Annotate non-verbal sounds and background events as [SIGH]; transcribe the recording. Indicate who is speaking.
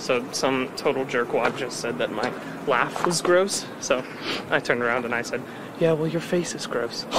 Speaker 1: So some total jerkwad just said that my laugh was gross. So I turned around and I said, "Yeah, well, your face is gross." [LAUGHS]